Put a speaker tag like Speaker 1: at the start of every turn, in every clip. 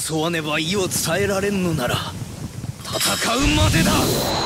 Speaker 1: 争わねば意を伝えられんのなら戦うまでだ。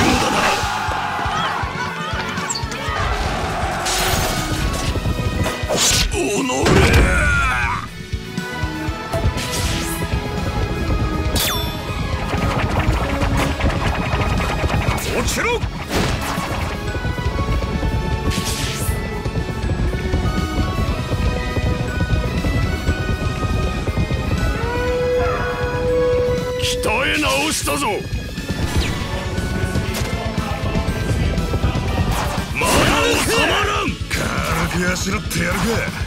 Speaker 2: 直したぞ。まだ収まらん。軽くあしらってやるか。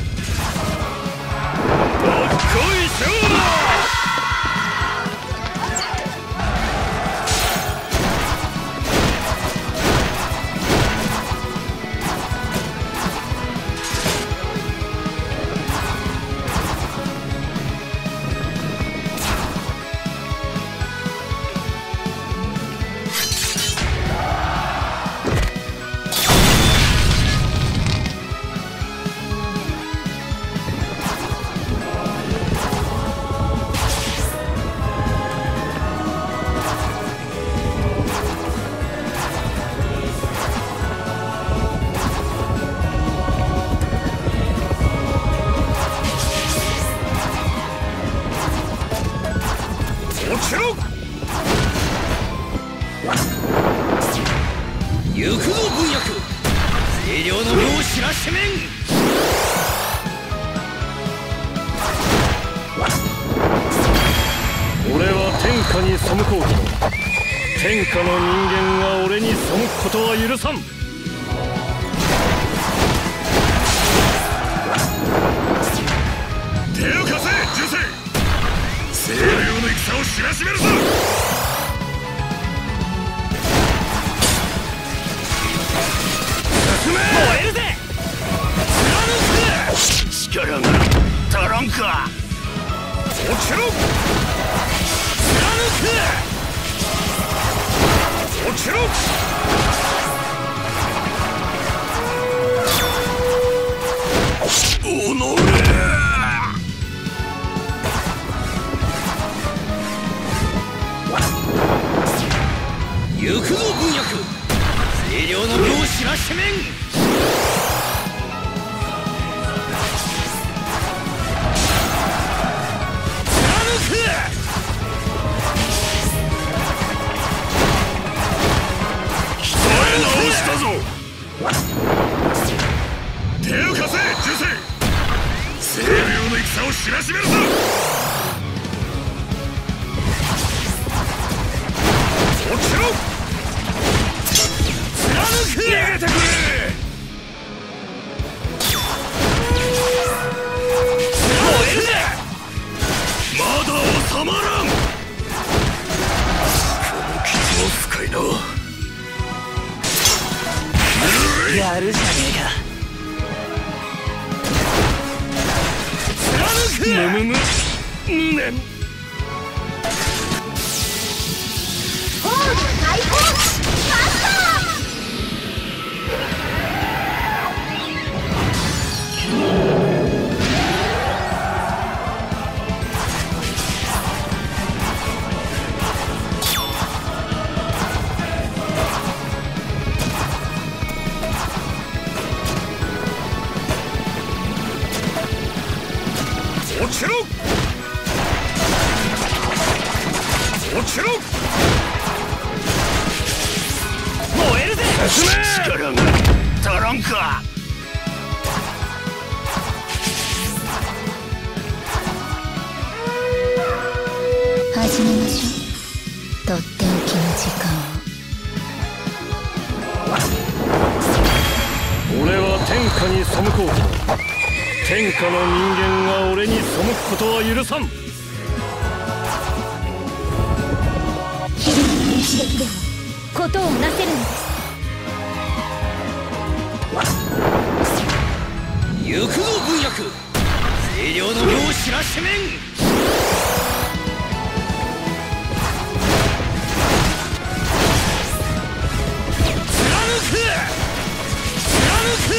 Speaker 2: 落ちろ。
Speaker 1: 行くぞ文役。清涼の世を知らしめん。
Speaker 3: 俺は天下に背こうとも天下の人間が俺に背くことは許さん。
Speaker 2: 手を貸せ銃声。清涼知らしめるぞ。
Speaker 1: 燃えるぜ。
Speaker 2: 力が足らんか。落ちろ
Speaker 1: 行くぞ文役。清涼の世を知らしめん。貫く。
Speaker 2: 鍛え直したぞ。手を貸せ銃声。清涼の戦を知らしめるぞ。も深いな
Speaker 1: やるじゃねえか。貫く。
Speaker 3: むむむ。無念
Speaker 2: 力が足らんか
Speaker 4: 始め。ましょうとっておきの時間。を
Speaker 3: 俺は天下に背こうとも天下の人間が俺に背くことは許さん。
Speaker 5: 一撃でもことをな
Speaker 1: 行くぞ軍役清涼の世を知らしめん。貫く！貫く！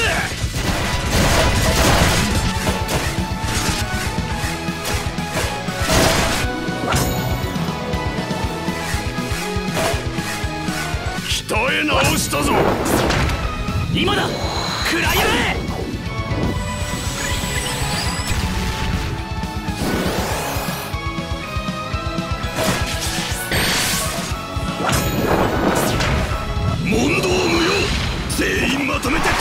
Speaker 2: 鍛え直したぞ。
Speaker 1: 今だ。食ら
Speaker 2: とめて叩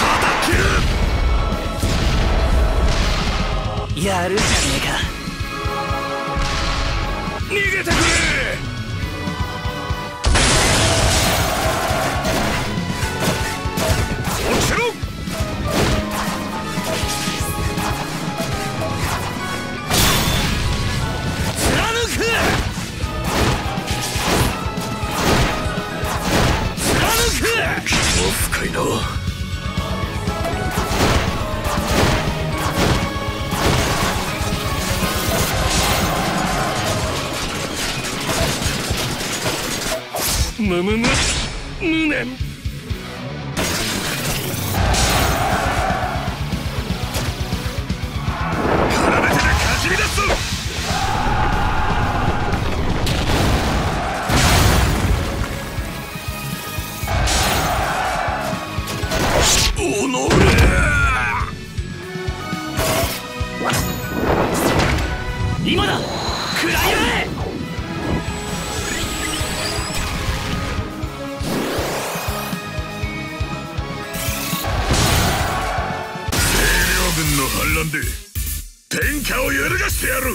Speaker 2: き
Speaker 1: やるじゃね
Speaker 2: る逃げてくれ。落ちろ
Speaker 1: えか貫く。貫く。
Speaker 2: 気も深いな
Speaker 3: むむむ無念
Speaker 2: おのれ。清涼軍の反乱で天下を揺るがしてやる。